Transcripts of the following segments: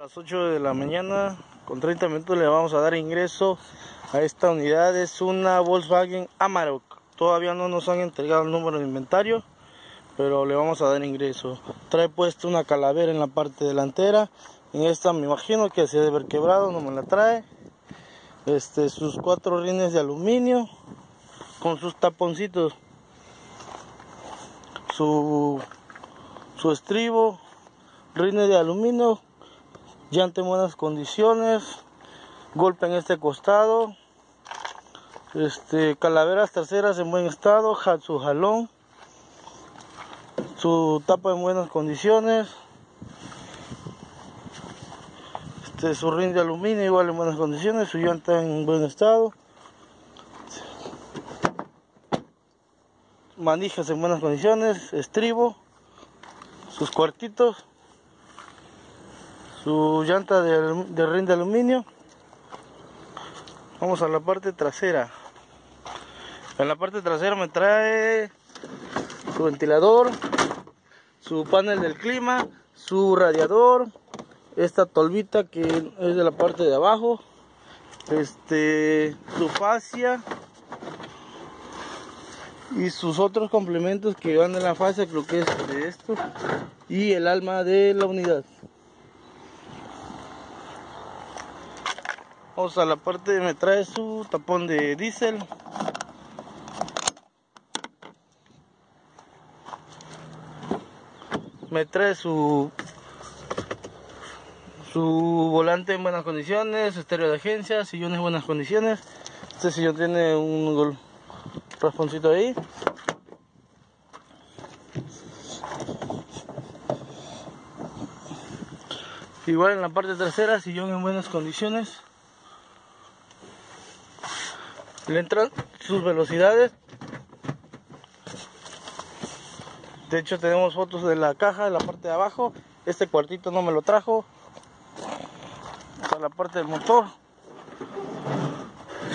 A las 8 de la mañana, con 30 minutos le vamos a dar ingreso a esta unidad. Es una Volkswagen Amarok. Todavía no nos han entregado el número de inventario, pero le vamos a dar ingreso. Trae puesto una calavera en la parte delantera. En esta me imagino que se debe haber quebrado, no me la trae. Este, sus cuatro rines de aluminio con sus taponcitos. Su, su estribo, rines de aluminio llanta en buenas condiciones, golpe en este costado, este, calaveras traseras en buen estado, su jalón, su tapa en buenas condiciones, este, su rin de aluminio igual en buenas condiciones, su llanta en buen estado, manijas en buenas condiciones, estribo, sus cuartitos su llanta de, de aluminio. Vamos a la parte trasera. En la parte trasera me trae su ventilador su panel del clima su radiador esta tolvita que es de la parte de abajo este su fascia y sus otros complementos que van de la fascia creo que es de esto y el alma de la unidad Vamos a la parte, me trae su tapón de diésel. Me trae su su volante en buenas condiciones, estéreo de agencia, sillones en buenas condiciones. Este sillón tiene un rasponcito ahí. Igual en la parte trasera, sillón en buenas condiciones. Le entran sus velocidades. De hecho tenemos fotos de la caja de la parte de abajo. Este cuartito no me lo trajo. Para la parte del motor.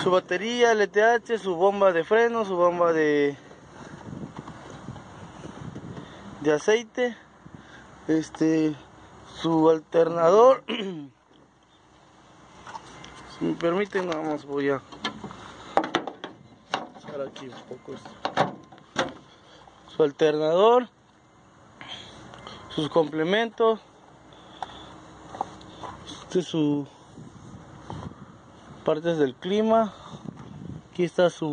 Su batería LTH su bomba de freno su bomba de de aceite. Este su alternador. Si me permiten nada más voy a aquí un poco Su alternador, sus complementos, este es su partes del clima, aquí está su